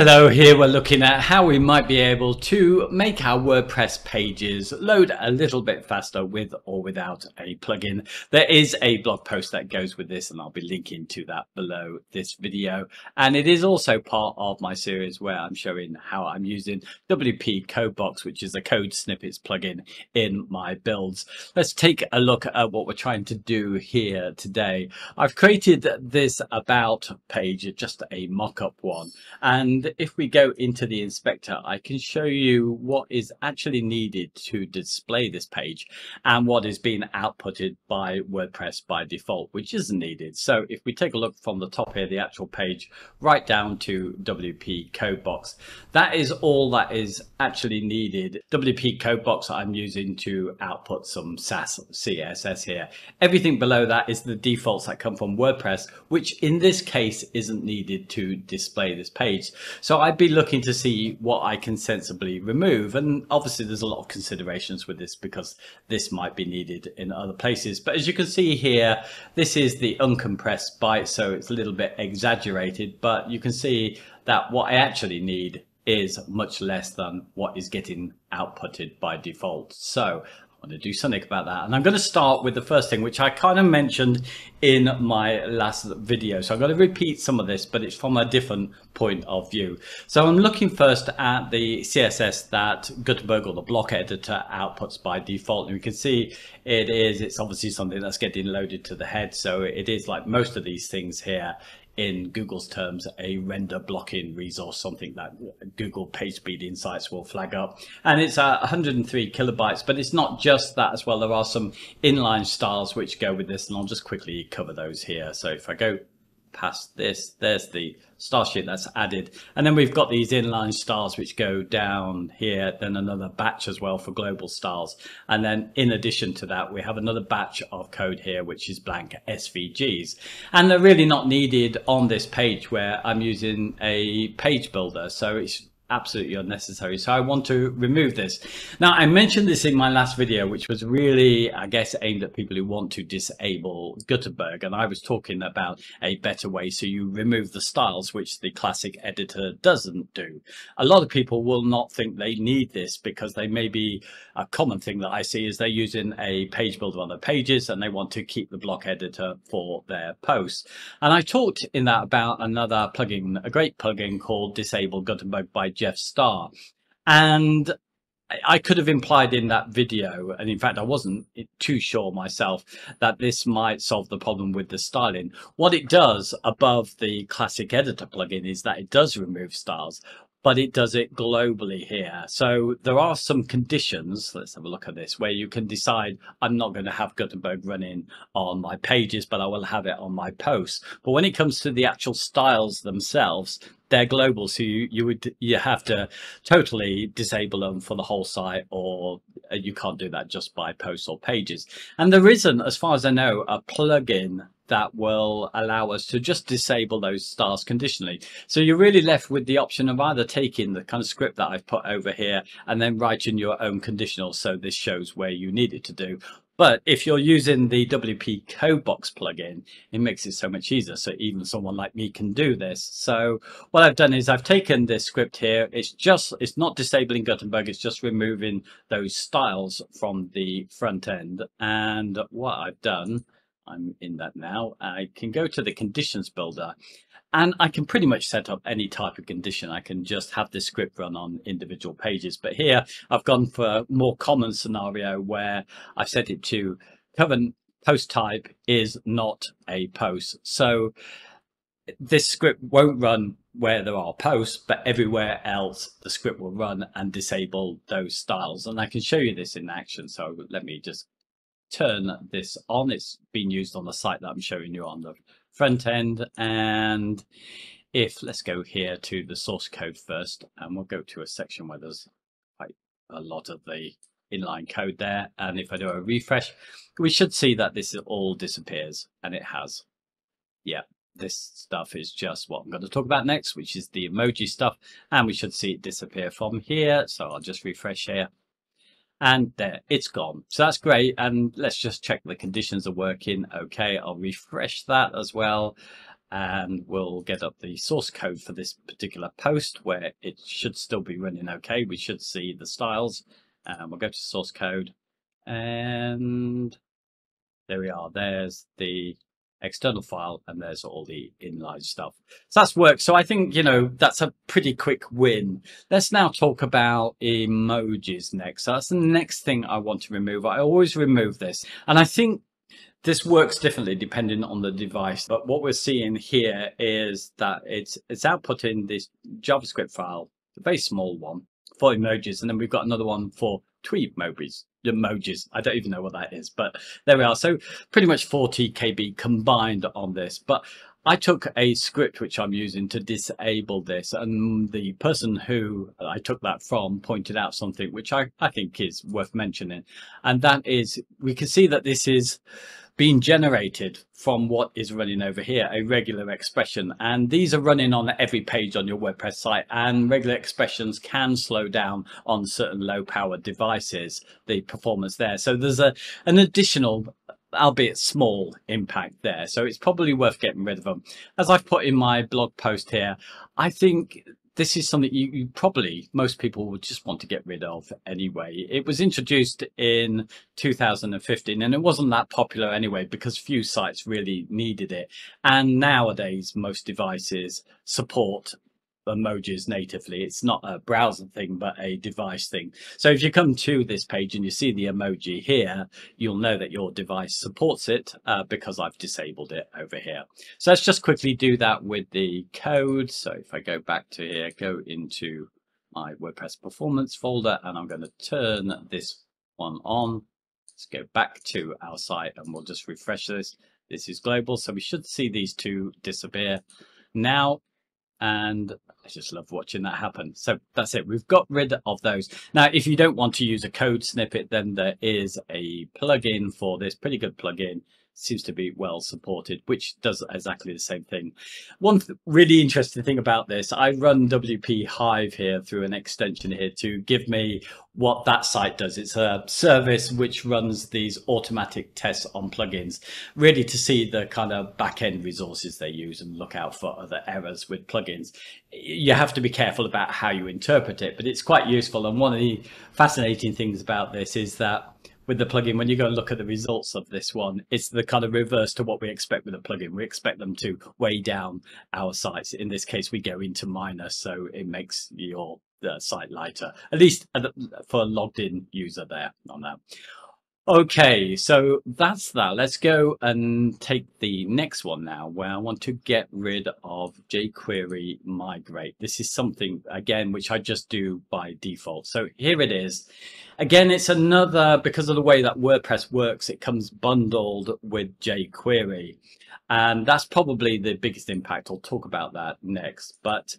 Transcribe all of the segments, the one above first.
Hello, here we're looking at how we might be able to make our WordPress pages load a little bit faster with or without a plugin. There is a blog post that goes with this and I'll be linking to that below this video. And it is also part of my series where I'm showing how I'm using WP Codebox, which is a code snippets plugin in my builds. Let's take a look at what we're trying to do here today. I've created this about page, just a mock-up one. And if we go into the inspector, I can show you what is actually needed to display this page and what is being outputted by WordPress by default, which isn't needed. So if we take a look from the top here, the actual page, right down to WP Codebox, that is all that is actually needed. WP Codebox I'm using to output some Sass CSS here. Everything below that is the defaults that come from WordPress, which in this case isn't needed to display this page. So I'd be looking to see what I can sensibly remove. And obviously there's a lot of considerations with this because this might be needed in other places. But as you can see here, this is the uncompressed byte. So it's a little bit exaggerated, but you can see that what I actually need is much less than what is getting outputted by default. So want to do something about that. And I'm going to start with the first thing, which I kind of mentioned in my last video. So I'm going to repeat some of this, but it's from a different point of view. So I'm looking first at the CSS that Gutenberg or the block editor outputs by default. And we can see it is, it's obviously something that's getting loaded to the head. So it is like most of these things here in Google's terms, a render blocking resource, something that Google PageSpeed Insights will flag up. And it's uh, 103 kilobytes, but it's not just that as well. There are some inline styles which go with this, and I'll just quickly cover those here. So if I go past this, there's the style sheet that's added. And then we've got these inline styles which go down here, then another batch as well for global styles. And then in addition to that, we have another batch of code here, which is blank SVGs. And they're really not needed on this page where I'm using a page builder. So it's absolutely unnecessary. So I want to remove this. Now, I mentioned this in my last video, which was really, I guess, aimed at people who want to disable Gutenberg. And I was talking about a better way. So you remove the styles, which the classic editor doesn't do. A lot of people will not think they need this because they may be a common thing that I see is they're using a page builder on their pages and they want to keep the block editor for their posts. And I talked in that about another plugin, a great plugin called Disable Gutenberg by Jeff Starr. And I could have implied in that video, and in fact, I wasn't too sure myself that this might solve the problem with the styling. What it does above the classic editor plugin is that it does remove styles, but it does it globally here. So there are some conditions, let's have a look at this, where you can decide I'm not going to have Gutenberg running on my pages, but I will have it on my posts. But when it comes to the actual styles themselves, they're global so you you would you have to totally disable them for the whole site or uh, you can't do that just by posts or pages and there isn't as far as i know a plugin that will allow us to just disable those styles conditionally. So you're really left with the option of either taking the kind of script that I've put over here and then writing your own conditional so this shows where you need it to do, but if you're using the WP Codebox plugin, it makes it so much easier. So even someone like me can do this. So what I've done is I've taken this script here. It's just, it's not disabling Gutenberg. It's just removing those styles from the front end. And what I've done, I'm in that now. I can go to the conditions builder and I can pretty much set up any type of condition. I can just have this script run on individual pages. But here I've gone for a more common scenario where I've set it to current post type is not a post. So this script won't run where there are posts, but everywhere else the script will run and disable those styles. And I can show you this in action. So let me just turn this on. It's been used on the site that I'm showing you on the front end. And if let's go here to the source code first, and we'll go to a section where there's quite a lot of the inline code there. And if I do a refresh, we should see that this all disappears and it has. Yeah, this stuff is just what I'm going to talk about next, which is the emoji stuff. And we should see it disappear from here. So I'll just refresh here and there it's gone. So that's great. And let's just check the conditions are working okay. I'll refresh that as well. And we'll get up the source code for this particular post where it should still be running okay. We should see the styles. And we'll go to source code. And there we are. There's the external file and there's all the inline stuff. So that's worked. So I think, you know, that's a pretty quick win. Let's now talk about emojis next. So that's the next thing I want to remove. I always remove this. And I think this works differently depending on the device. But what we're seeing here is that it's, it's outputting this JavaScript file, a very small one for emojis. And then we've got another one for tweet emojis emojis. I don't even know what that is, but there we are. So pretty much 40 KB combined on this. But I took a script which I'm using to disable this and the person who I took that from pointed out something which I, I think is worth mentioning. And that is, we can see that this is being generated from what is running over here, a regular expression. And these are running on every page on your WordPress site and regular expressions can slow down on certain low powered devices, the performance there. So there's a an additional albeit small impact there. So it's probably worth getting rid of them. As I've put in my blog post here, I think this is something you, you, probably most people would just want to get rid of anyway. It was introduced in 2015 and it wasn't that popular anyway because few sites really needed it. And nowadays, most devices support emojis natively. It's not a browser thing, but a device thing. So if you come to this page and you see the emoji here, you'll know that your device supports it uh, because I've disabled it over here. So let's just quickly do that with the code. So if I go back to here, go into my WordPress performance folder, and I'm going to turn this one on. Let's go back to our site and we'll just refresh this. This is global, so we should see these two disappear. Now and I just love watching that happen. So that's it. We've got rid of those. Now, if you don't want to use a code snippet, then there is a plugin for this, pretty good plugin seems to be well supported, which does exactly the same thing. One th really interesting thing about this, I run WP Hive here through an extension here to give me what that site does. It's a service which runs these automatic tests on plugins, really to see the kind of back-end resources they use and look out for other errors with plugins. You have to be careful about how you interpret it, but it's quite useful. And one of the fascinating things about this is that with the plugin, when you go and look at the results of this one, it's the kind of reverse to what we expect with a plugin. We expect them to weigh down our sites. In this case, we go into minus, so it makes your uh, site lighter, at least for a logged in user there on that. Okay, so that's that. Let's go and take the next one now where I want to get rid of jQuery migrate. This is something, again, which I just do by default. So here it is. Again, it's another, because of the way that WordPress works, it comes bundled with jQuery. And that's probably the biggest impact. I'll talk about that next. But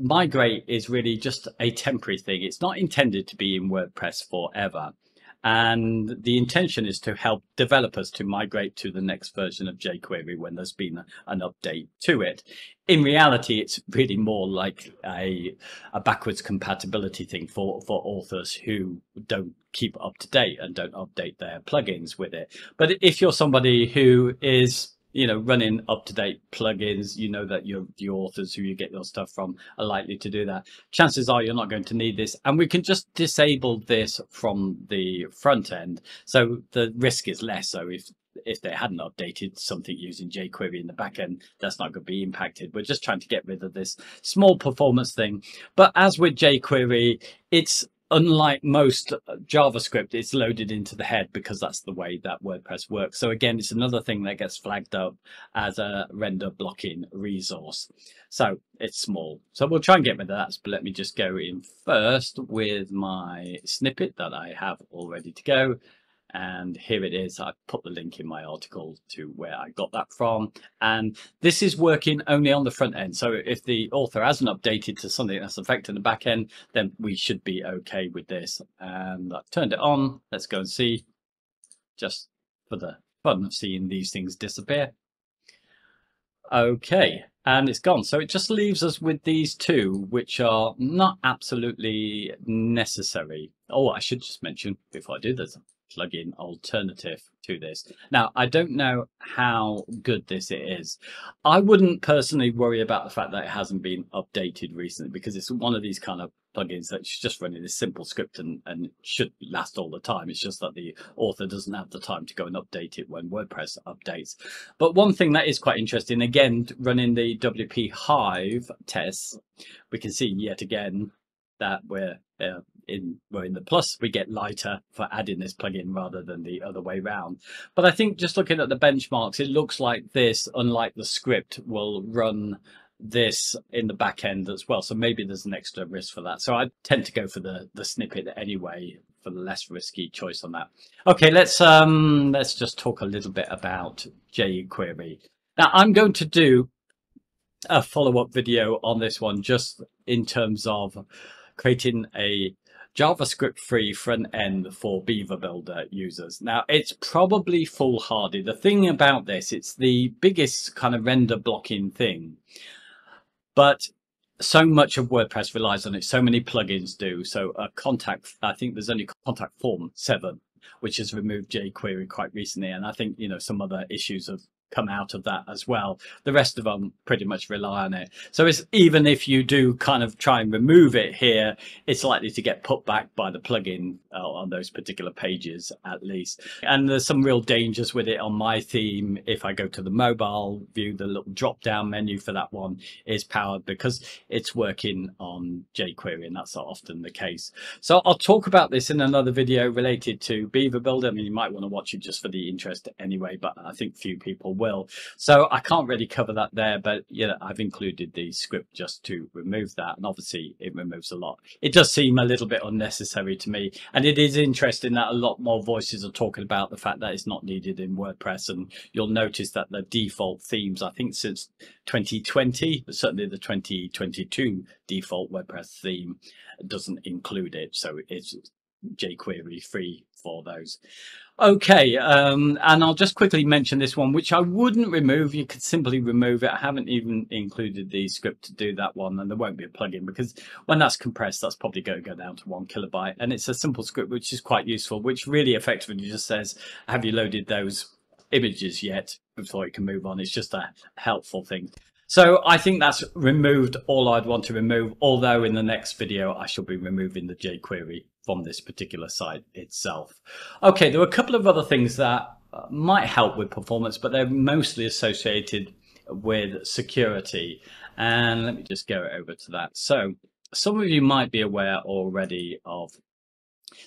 migrate is really just a temporary thing. It's not intended to be in WordPress forever. And the intention is to help developers to migrate to the next version of jQuery when there's been an update to it. In reality, it's really more like a, a backwards compatibility thing for, for authors who don't keep up to date and don't update their plugins with it. But if you're somebody who is you know, running up to date plugins, you know that your the authors who you get your stuff from are likely to do that. Chances are you're not going to need this, and we can just disable this from the front end, so the risk is less. So if if they hadn't updated something using jQuery in the back end, that's not going to be impacted. We're just trying to get rid of this small performance thing. But as with jQuery, it's unlike most uh, JavaScript, it's loaded into the head because that's the way that WordPress works. So again, it's another thing that gets flagged up as a render blocking resource. So it's small. So we'll try and get rid of that. But let me just go in first with my snippet that I have all ready to go and here it is. I put the link in my article to where i got that from. And this is working only on the front end. So if the author hasn't updated to something that's affecting the back end then we should be okay with this. And i've turned it on. Let's go and see. Just for the fun of seeing these things disappear. Okay and it's gone. So it just leaves us with these two which are not absolutely necessary. Oh i should just mention before i do this plugin alternative to this. Now, I don't know how good this is. I wouldn't personally worry about the fact that it hasn't been updated recently because it's one of these kind of plugins that's just running this simple script and, and should last all the time. It's just that the author doesn't have the time to go and update it when WordPress updates. But one thing that is quite interesting, again, running the WP Hive tests, we can see yet again that we're uh, in we're in the plus we get lighter for adding this plugin rather than the other way round. But i think just looking at the benchmarks it looks like this unlike the script will run this in the back end as well. So maybe there's an extra risk for that. So i tend to go for the the snippet anyway for the less risky choice on that. Okay let's um let's just talk a little bit about jquery. Now i'm going to do a follow-up video on this one just in terms of creating a JavaScript free front end for Beaver Builder users. Now, it's probably foolhardy. The thing about this, it's the biggest kind of render blocking thing. But so much of WordPress relies on it. So many plugins do. So a contact, I think there's only contact form seven, which has removed jQuery quite recently. And I think, you know, some other issues have come out of that as well. The rest of them pretty much rely on it. So it's even if you do kind of try and remove it here, it's likely to get put back by the plugin uh, on those particular pages at least. And there's some real dangers with it on my theme. If I go to the mobile view, the little drop down menu for that one is powered because it's working on jQuery and that's often the case. So I'll talk about this in another video related to Beaver Builder. I mean, you might want to watch it just for the interest anyway, but I think few people will. So I can't really cover that there, but yeah, I've included the script just to remove that. And obviously it removes a lot. It does seem a little bit unnecessary to me. And it is interesting that a lot more voices are talking about the fact that it's not needed in WordPress. And you'll notice that the default themes, I think since 2020, but certainly the 2022 default WordPress theme doesn't include it. So it's jQuery free for those. Okay, um, and I'll just quickly mention this one, which I wouldn't remove. You could simply remove it. I haven't even included the script to do that one, and there won't be a plugin because when that's compressed, that's probably going to go down to one kilobyte. And it's a simple script, which is quite useful, which really effectively just says, have you loaded those images yet before you can move on? It's just a helpful thing. So I think that's removed all I'd want to remove, although in the next video I shall be removing the jQuery from this particular site itself. Okay, there are a couple of other things that uh, might help with performance, but they're mostly associated with security. And let me just go over to that. So some of you might be aware already of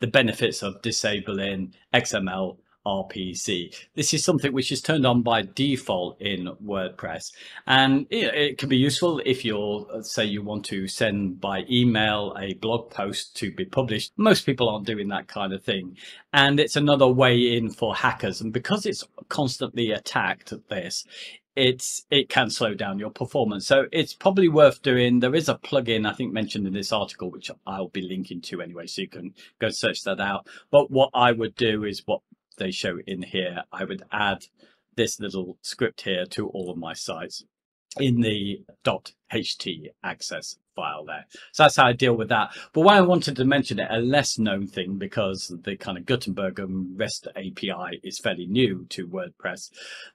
the benefits of disabling XML RPC. This is something which is turned on by default in WordPress. And it can be useful if you're, uh, say you want to send by email a blog post to be published. Most people aren't doing that kind of thing. And it's another way in for hackers. And because it's constantly attacked this, it's it can slow down your performance so it's probably worth doing there is a plugin i think mentioned in this article which i'll be linking to anyway so you can go search that out but what i would do is what they show in here, I would add this little script here to all of my sites in the .ht access file there. So that's how I deal with that. But why I wanted to mention it, a less known thing, because the kind of Gutenberg and REST API is fairly new to WordPress,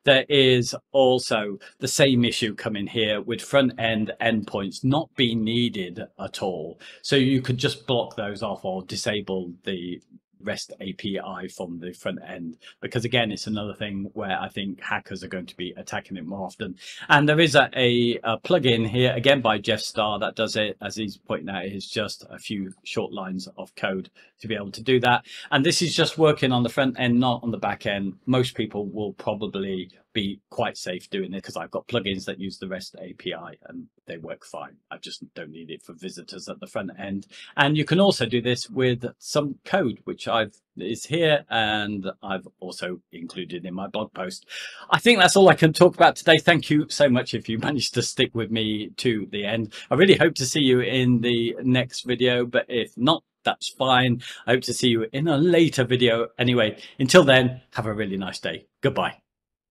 there is also the same issue coming here with front end endpoints not being needed at all. So you could just block those off or disable the REST API from the front end. Because again it's another thing where I think hackers are going to be attacking it more often. And there is a, a, a plugin here again by Jeff Starr that does it. As he's pointing out is just a few short lines of code to be able to do that. And this is just working on the front end not on the back end. Most people will probably be quite safe doing it because I've got plugins that use the REST API and they work fine. I just don't need it for visitors at the front end. And you can also do this with some code, which I've is here and I've also included in my blog post. I think that's all I can talk about today. Thank you so much if you managed to stick with me to the end. I really hope to see you in the next video, but if not, that's fine. I hope to see you in a later video. Anyway, until then, have a really nice day. Goodbye.